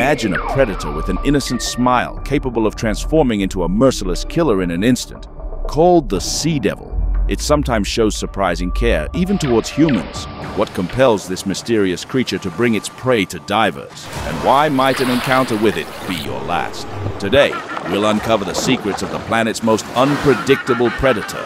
Imagine a predator with an innocent smile capable of transforming into a merciless killer in an instant. Called the Sea Devil, it sometimes shows surprising care, even towards humans. What compels this mysterious creature to bring its prey to divers? And why might an encounter with it be your last? Today, we'll uncover the secrets of the planet's most unpredictable predator.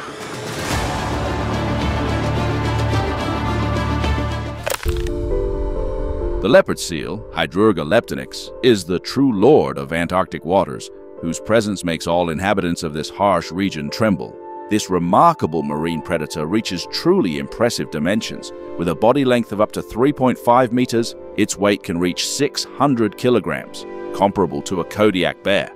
The leopard seal, Hydrurga leptonyx, is the true lord of Antarctic waters, whose presence makes all inhabitants of this harsh region tremble. This remarkable marine predator reaches truly impressive dimensions. With a body length of up to 3.5 meters, its weight can reach 600 kilograms, comparable to a Kodiak bear.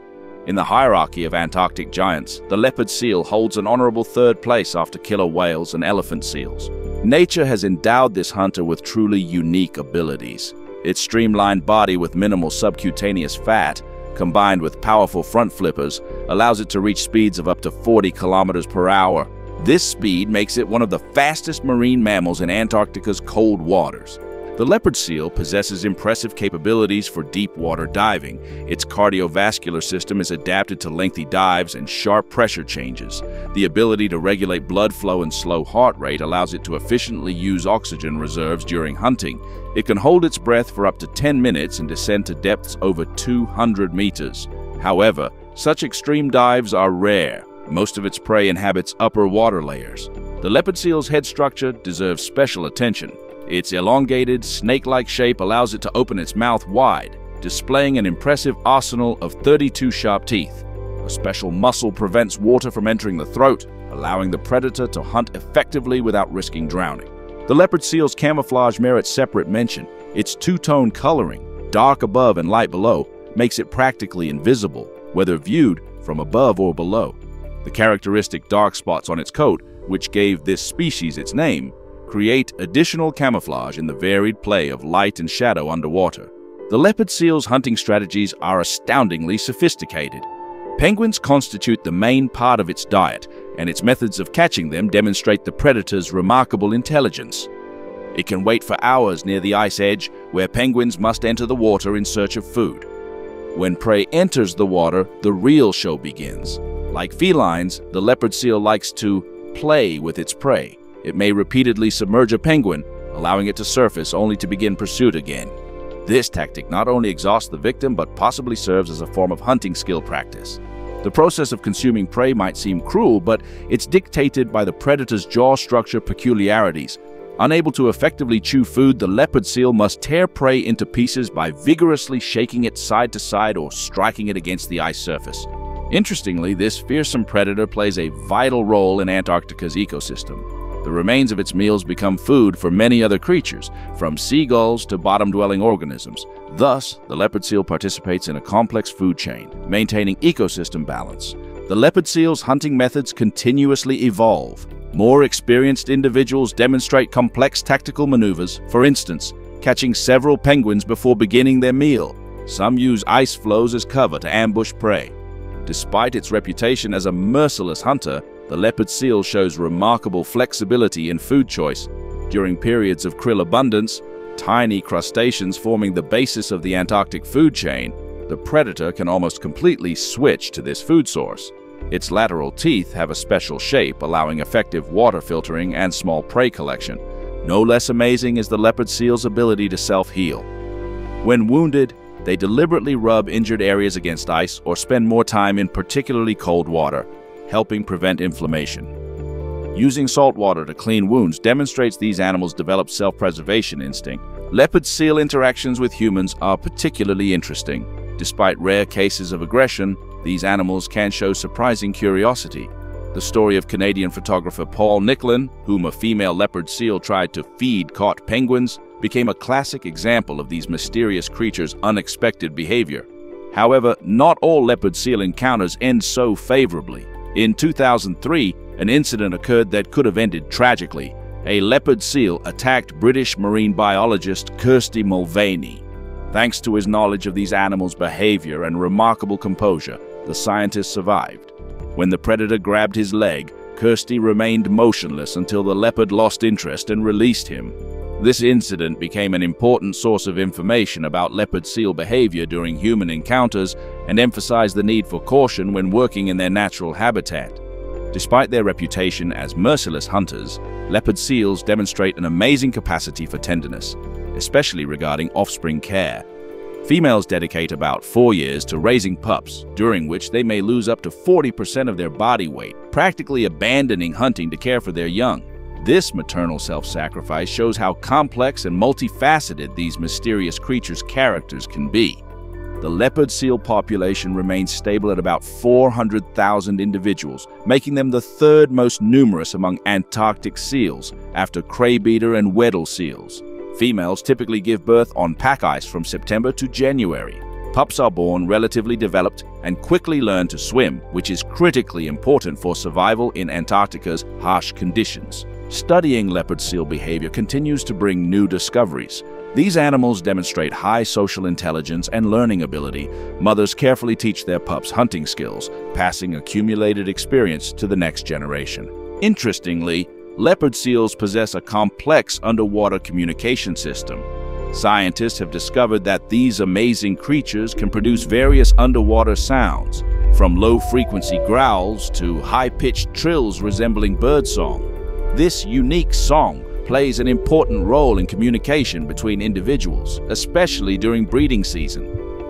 In the hierarchy of Antarctic giants, the leopard seal holds an honorable third place after killer whales and elephant seals. Nature has endowed this hunter with truly unique abilities. Its streamlined body with minimal subcutaneous fat combined with powerful front flippers, allows it to reach speeds of up to 40 kilometers per hour. This speed makes it one of the fastest marine mammals in Antarctica's cold waters. The leopard seal possesses impressive capabilities for deep water diving. Its cardiovascular system is adapted to lengthy dives and sharp pressure changes. The ability to regulate blood flow and slow heart rate allows it to efficiently use oxygen reserves during hunting. It can hold its breath for up to 10 minutes and descend to depths over 200 meters. However, such extreme dives are rare. Most of its prey inhabits upper water layers. The leopard seal's head structure deserves special attention. Its elongated, snake-like shape allows it to open its mouth wide, displaying an impressive arsenal of 32 sharp teeth. A special muscle prevents water from entering the throat, allowing the predator to hunt effectively without risking drowning. The leopard seal's camouflage merits separate mention. Its two-tone coloring, dark above and light below, makes it practically invisible, whether viewed from above or below. The characteristic dark spots on its coat, which gave this species its name, create additional camouflage in the varied play of light and shadow underwater. The leopard seal's hunting strategies are astoundingly sophisticated. Penguins constitute the main part of its diet, and its methods of catching them demonstrate the predator's remarkable intelligence. It can wait for hours near the ice edge, where penguins must enter the water in search of food. When prey enters the water, the real show begins. Like felines, the leopard seal likes to play with its prey. It may repeatedly submerge a penguin, allowing it to surface only to begin pursuit again. This tactic not only exhausts the victim, but possibly serves as a form of hunting skill practice. The process of consuming prey might seem cruel, but it's dictated by the predator's jaw structure peculiarities. Unable to effectively chew food, the leopard seal must tear prey into pieces by vigorously shaking it side to side or striking it against the ice surface. Interestingly, this fearsome predator plays a vital role in Antarctica's ecosystem. The remains of its meals become food for many other creatures, from seagulls to bottom-dwelling organisms. Thus, the leopard seal participates in a complex food chain, maintaining ecosystem balance. The leopard seal's hunting methods continuously evolve. More experienced individuals demonstrate complex tactical maneuvers, for instance, catching several penguins before beginning their meal. Some use ice floes as cover to ambush prey. Despite its reputation as a merciless hunter, the leopard seal shows remarkable flexibility in food choice. During periods of krill abundance, tiny crustaceans forming the basis of the Antarctic food chain, the predator can almost completely switch to this food source. Its lateral teeth have a special shape, allowing effective water filtering and small prey collection. No less amazing is the leopard seal's ability to self-heal. When wounded, they deliberately rub injured areas against ice or spend more time in particularly cold water, helping prevent inflammation. Using salt water to clean wounds demonstrates these animals develop self-preservation instinct. Leopard seal interactions with humans are particularly interesting. Despite rare cases of aggression, these animals can show surprising curiosity. The story of Canadian photographer Paul Nicklen, whom a female leopard seal tried to feed caught penguins, became a classic example of these mysterious creatures' unexpected behavior. However, not all leopard seal encounters end so favorably. In 2003, an incident occurred that could have ended tragically. A leopard seal attacked British marine biologist Kirsty Mulvaney. Thanks to his knowledge of these animals' behavior and remarkable composure, the scientist survived. When the predator grabbed his leg, Kirsty remained motionless until the leopard lost interest and released him. This incident became an important source of information about leopard seal behavior during human encounters and emphasize the need for caution when working in their natural habitat. Despite their reputation as merciless hunters, leopard seals demonstrate an amazing capacity for tenderness, especially regarding offspring care. Females dedicate about four years to raising pups, during which they may lose up to 40% of their body weight, practically abandoning hunting to care for their young. This maternal self-sacrifice shows how complex and multifaceted these mysterious creatures' characters can be. The leopard seal population remains stable at about 400,000 individuals, making them the third most numerous among Antarctic seals, after crabeater and Weddell seals. Females typically give birth on pack ice from September to January. Pups are born relatively developed and quickly learn to swim, which is critically important for survival in Antarctica's harsh conditions. Studying leopard seal behavior continues to bring new discoveries. These animals demonstrate high social intelligence and learning ability. Mothers carefully teach their pups hunting skills, passing accumulated experience to the next generation. Interestingly, leopard seals possess a complex underwater communication system. Scientists have discovered that these amazing creatures can produce various underwater sounds, from low-frequency growls to high-pitched trills resembling birdsong. This unique song plays an important role in communication between individuals, especially during breeding season.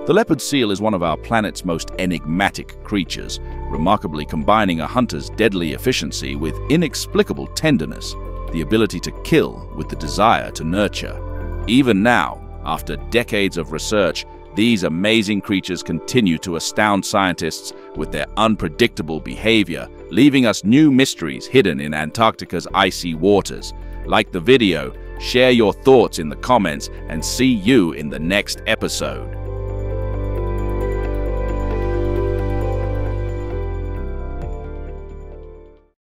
The leopard seal is one of our planet's most enigmatic creatures, remarkably combining a hunter's deadly efficiency with inexplicable tenderness, the ability to kill with the desire to nurture. Even now, after decades of research, these amazing creatures continue to astound scientists with their unpredictable behavior, leaving us new mysteries hidden in Antarctica's icy waters. Like the video, share your thoughts in the comments, and see you in the next episode.